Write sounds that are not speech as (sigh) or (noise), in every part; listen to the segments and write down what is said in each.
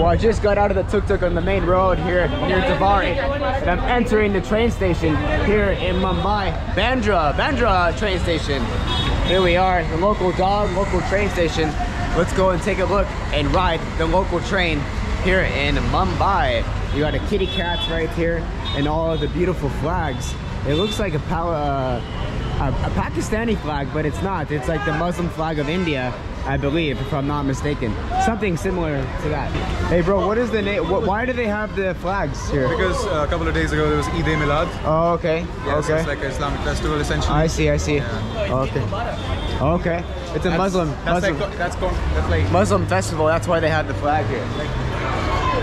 Well, I just got out of the tuk-tuk on the main road here near Davari, and I'm entering the train station here in Mumbai. Bandra, Bandra train station. Here we are, the local dog, local train station. Let's go and take a look and ride the local train here in Mumbai. You got a kitty cats right here and all the beautiful flags. It looks like a, uh, a, a Pakistani flag, but it's not. It's like the Muslim flag of India, I believe, if I'm not mistaken. Something similar to that. Hey, bro, what is the name? Wh why do they have the flags here? Because uh, a couple of days ago there was Eid e Milad. Oh, okay. Yeah, so okay. it's like an Islamic festival essentially. I see, I see. Okay. Okay. It's a That's- Muslim. That's Muslim. like that's that's like Muslim festival. That's why they have the flag here.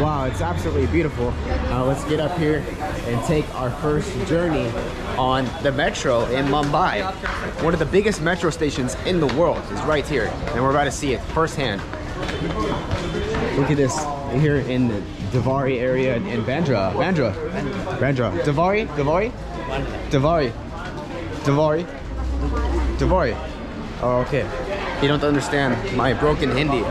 Wow, it's absolutely beautiful. Uh, let's get up here and take our first journey on the metro in Mumbai. One of the biggest metro stations in the world is right here, and we're about to see it firsthand. Look at this here in the Davari area in Bandra. Bandra. Bandra. Davari? Davari? Davari. Davari. Davari. Oh, okay. You don't understand my broken Hindi.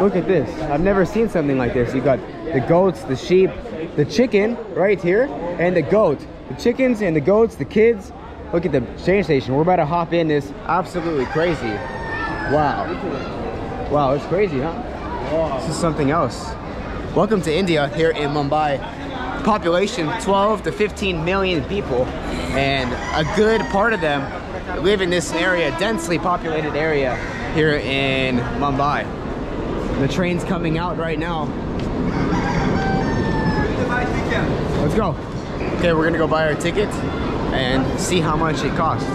Look at this. I've never seen something like this. You got the goats, the sheep, the chicken right here, and the goat. The chickens and the goats, the kids. Look at the train station. We're about to hop in this. Absolutely crazy. Wow. Wow, it's crazy, huh? This is something else. Welcome to India here in Mumbai. Population 12 to 15 million people, and a good part of them live in this area, densely populated area here in Mumbai. The train's coming out right now. Let's go. Okay, we're gonna go buy our ticket and see how much it costs.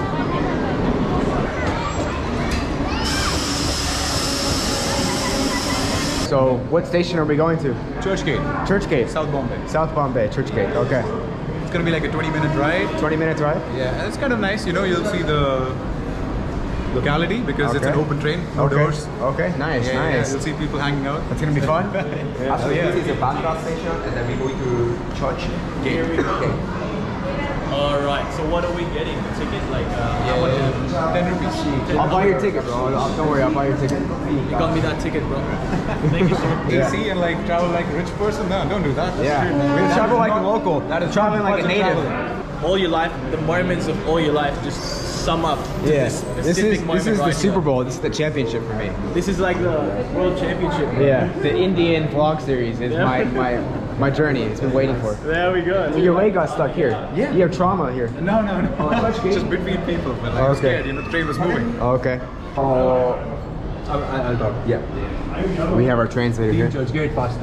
So, what station are we going to? Churchgate, Churchgate. South Bombay. South Bombay, Churchgate. Okay. It's gonna be like a 20 minute ride. 20 minutes, ride? Yeah, and it's kind of nice. You know, you'll see the locality because it's an open train, no okay. doors. Okay, nice, Yeah, yeah, nice. you'll see people hanging out. That's gonna be fun. (laughs) So yeah. this is the Bandra station, and then we go to church gate. Okay. All right. So what are we getting? The ticket, like, uh, how much is it? 10 rupees. I'll buy your ticket, bro. I'll- don't worry, I'll buy your ticket. You got me that ticket, bro. (laughs) Thank you, sir. Yeah. AC and like travel like a rich person. No, don't do that. That's Yeah, weird, we're man. That travel like a not- local. That is traveling like a native. travel. All your life, the moments of all your life, just sum up. to Yeah, This, this specific is this moment is the right Super here. Bowl. This is the championship for me. This is like the world championship. bro. Yeah, the Indian vlog series is Yeah. my my my journey. It's been waiting for. There we go. Your leg got stuck here. Yeah. You have trauma here. No, no, no. Oh, Just between people. But I was Okay. scared. You know, the train was moving. Okay. Uh, oh, I'll, I'll talk. Yeah. we have our translator here. Churchgate fast.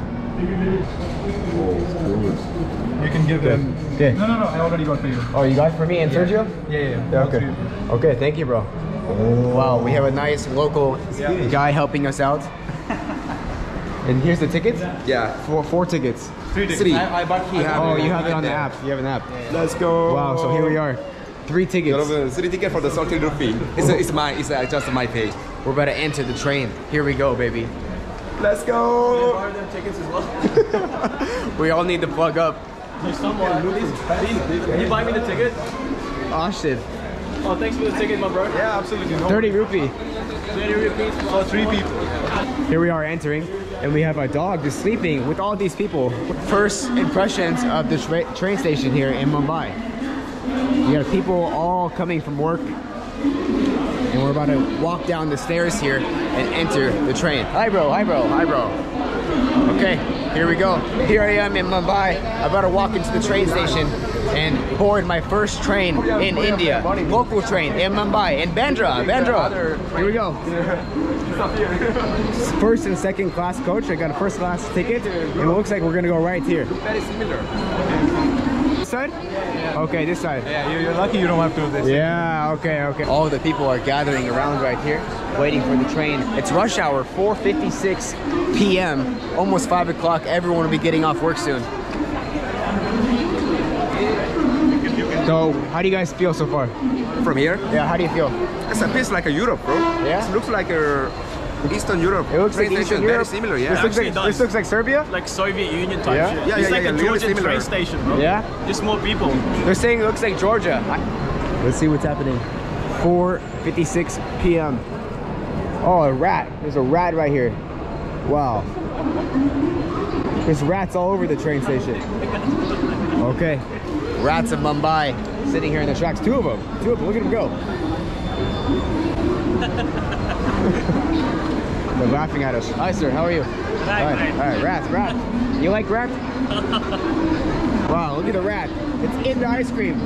You can give them. Okay. No, no, no. I already got for you. Oh, you got it for me and Sergio? Yeah, yeah. Yeah, yeah. okay. Okay, thank you, bro. Oh. Wow, we have a nice local guy helping us out. (laughs) and here's the tickets? Yeah. Four, four tickets. Three tickets. Three. I, I bought He oh, have Oh, you have it on the app. You have an app. Let's go. Wow, so here we are. Three tickets. three ticket for the 30 rupee. It's, a, it's my, it's just my pay. We're about to enter the train. Here we go, baby. Let's go. Borrow them tickets as well. We all need to plug up. There's someone. Please, please, can you buy me the ticket? Oh shit. Oh, thanks for the ticket, my bro. Yeah, absolutely. No. 30 rupee. 20 rupees for Three people. Here we are entering, and we have our dog just sleeping with all these people. First impressions of the tra- train station here in Mumbai. You got people all coming from work, and we're about to walk down the stairs here and enter the train. Hi, bro. Hi, bro. Hi, bro. Okay, here we go. Here I am in Mumbai. I'm about to walk into the train station and board my first train in India. Local train in Mumbai, in Bandra. Bandra. Here we go. First and second class coach. I got a first class ticket, and it looks like we're gonna go right here. Very similar. This side? Okay, this side. Yeah, you- you're lucky you don't have to do this. Yeah, okay, okay. All the people are gathering around right here, waiting for the train. It's rush hour, 4.56 p.m., almost 5 o'clock. Everyone will be getting off work soon. So, how do you guys feel so far? From here, Yeah, how do you feel? it's a place like a Europe, bro. Yeah? It looks like a Eastern Europe. It looks like Train Eastern Europe. Very similar, This yeah. looks like, this looks like Serbia? like Soviet Union type Yeah? shit. Yeah, it's yeah, like yeah, a yeah, really Georgian similar. train station, bro. Yeah? Just more people. They're saying it looks like Georgia. Let's see what's happening. 4:56 p.m. Oh, a rat. There's a rat right here. Wow. There's rats all over the train station. Okay. Rats of Mumbai sitting here in the tracks. Two of them. Two of them. Look at them go. (laughs) They're laughing at us. Hi, sir. How are you? all right. All right. rat, Rats. You like rat? (laughs) wow. Look at the rat. It's in the ice cream.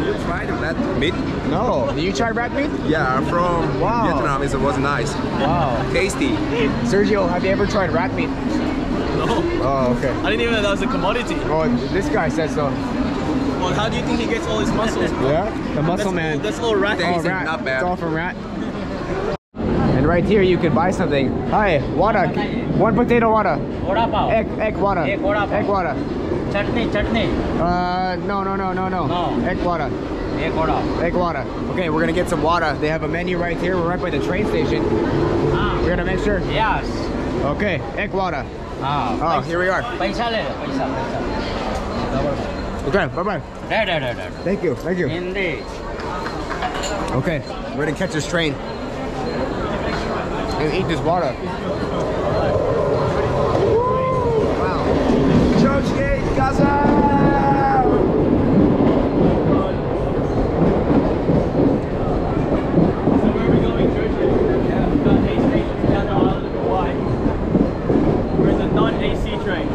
Did You tried that meat? No. Did you try rat meat? Yeah, I'm from Wow. Vietnam. It was nice, Wow. tasty. Sergio, have you ever tried rat meat? No. Oh, okay. I didn't even know that was a commodity. Oh, this guy said so. Well, how do you think he gets all his muscles? bro? Yeah, the muscle That's man. All, that's all rat. Oh, rat. not bad. It's all from rat. And right here you can buy something. Hi, water. One potato water. Vada pav. Egg, egg vada. Egg vada pav. Egg vada. Chutney, chutney. Uh, no, no, no, no, no. Egg vada. Egg vada. Egg vada. Okay, we're gonna get some water. They have a menu right here. We're right by the train station. Ah. We're gonna make sure. Yes. Okay, egg vada. Ah. Oh, here we are. Paisa le, paisa, paisa. Okay, bye-bye. Thank you, thank you. Indeed. Okay, we're gonna catch this train and eat this water. Wow. Churchgate, Gaza! So where are we going, Church? Yeah, we've got A stations down the island of Hawaii. We're in the non-AC train.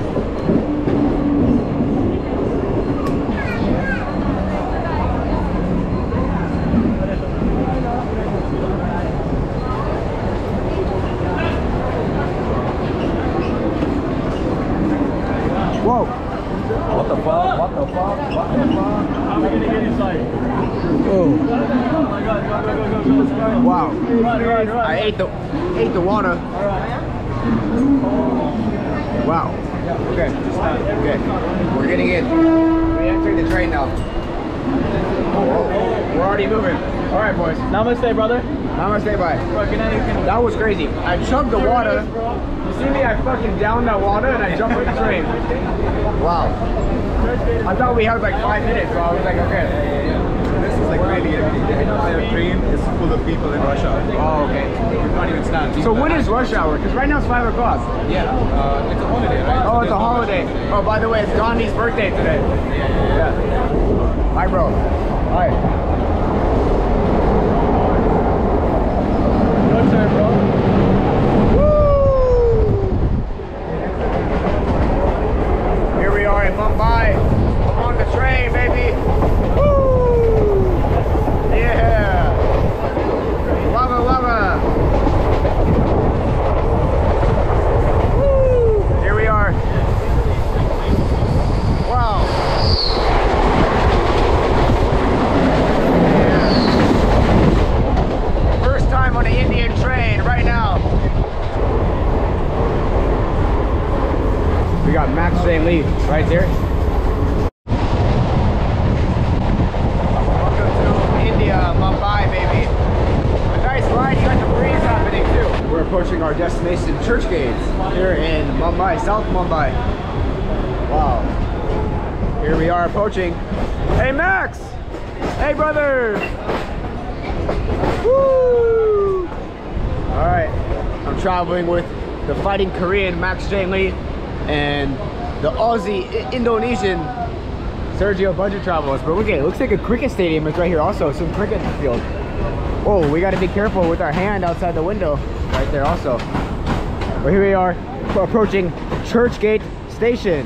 Whoa! What the fuck? What the fuck? What the fuck? How are we gonna get inside? Oh, Oh my God! Go go go go go! Let's go. Wow. I ate the ate the water. Wow. Okay. Okay. We're getting in. We're entering the train now. We're already moving. All right, boys. Namaste, brother. Namaste, bye. Bro, can I, can, That was crazy. I chugged the water. You see me? I fucking downed that water and I jumped on the train. Wow. I thought we had like five minutes, so I was like, okay. Like really empty. The entire train is full of people in rush hour. Oh, okay. You can't even stand. So when is rush hour? Because right now it's five o'clock. Yeah, uh, it's a holiday, right? Oh, it's a holiday. Oh, by the way, it's Gandhi's birthday today. Yeah. Hi, bro. Hi. Good sir, bro. Here we are in Mumbai. I'm on the train, baby. Woo! Yeah. Wagga wagga. Woo! Here we are. Wow. Yeah. First time on an Indian train right now. We got Max St. Lee right there. Welcome to India, Mumbai, baby. A nice ride. You got the breeze happening too. We're approaching our destination, Church Gates, here in Mumbai, South Mumbai. Wow. Here we are approaching. Hey, Max! Hey, brother! Woo! All right. I'm traveling with the fighting Korean Max J. And the Aussie Indonesian Sergio Budget Travels. But look at it, looks like a cricket stadium is right here also, some cricket field. Oh, we gotta be careful with our hand outside the window right there also. But here we are approaching Churchgate Station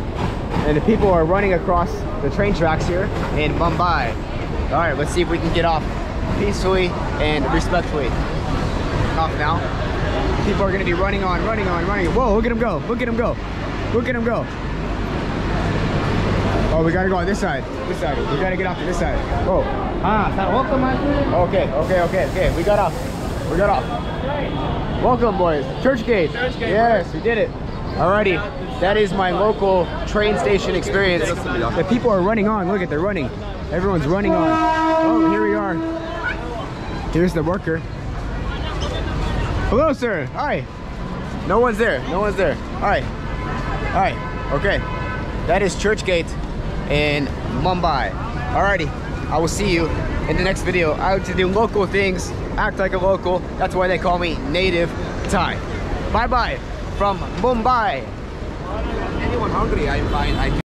and the people are running across the train tracks here in Mumbai. All right, let's see if we can get off peacefully and respectfully. Off now. People are gonna be running on, running on, running. Whoa, look at them go, look at them go. Look at him go. Oh, we gotta go on this side. This side. We gotta get off to this side. Oh. Ah, welcome, Okay, okay, okay, okay. We got off. We got off. Welcome, boys. Church gate. Church gate. Yes, we did it. Alrighty, that is my local train station experience. The people are running on. Look at, they're running. Everyone's running on. Oh, here we are. Here's the worker. Hello, sir. Hi. No one's there. No one's there. All right. Hi. Hi. Okay. That is Churchgate in Mumbai. Alrighty. I will see you in the next video. I like to do local things, act like a local. That's why they call me Native Ty. Bye bye from Mumbai. anyone hungry, I'm fine. I